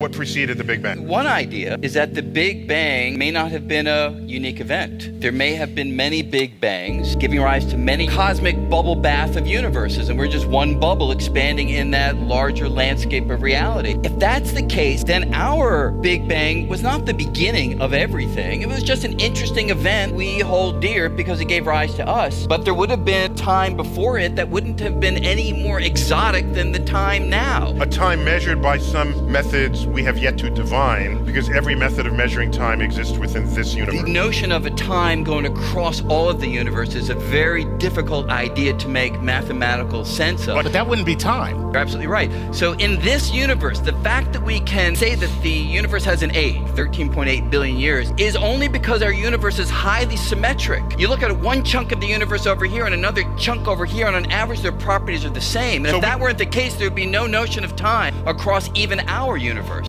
What preceded the Big Bang? One idea is that the Big Bang may not have been a unique event. There may have been many Big Bangs, giving rise to many cosmic bubble bath of universes, and we're just one bubble expanding in that larger landscape of reality. If that's the case, then our Big Bang was not the beginning of everything. It was just an interesting event we hold dear because it gave rise to us. But there would have been time before it that wouldn't have been any more exotic than the time now. A time measured by some methods we have yet to divine, because every method of measuring time exists within this universe. The notion of a time going across all of the universe is a very difficult idea to make mathematical sense of. But that wouldn't be time. You're absolutely right. So, in this universe, the fact that we can say that the universe has an age, 13.8 billion years, is only because our universe is highly symmetric. You look at one chunk of the universe over here and another chunk over here, and on average, their properties are the same. And So if that we- weren't the case, there would be no notion of time across even our universe.